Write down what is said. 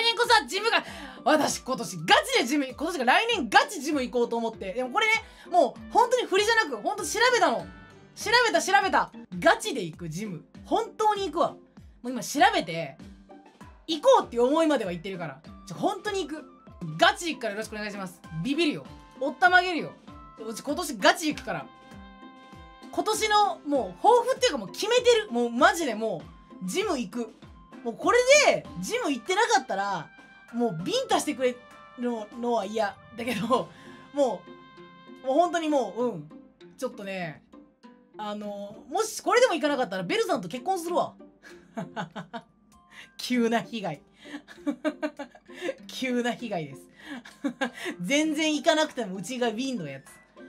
来年こそはジムが私今年ガチでジム今年が来年ガチジム行こうと思って。でもこれねもう本当に振りじゃなく本当調べたの。調べた調べたガチで行くジム。本当に行くわ。もう今調べて行こうっていう思いまでは言ってるから。ちょ本当に行く。ガチ行くからよろしくお願いします。ビビるよ。おったまげるよ。うち今年ガチ行くから。今年のもう抱負っていうかもう決めてる。もうマジでもうジム行く。もうこれでジム行ってなかったらもうビンタしてくれるのは嫌。だけどもうもう本当にもううん。ちょっとねあのもしこれでも行かなかったらベルさんと結婚するわ。急な被害。急な被害です。全然行かなくてもうちがウィンのやつ。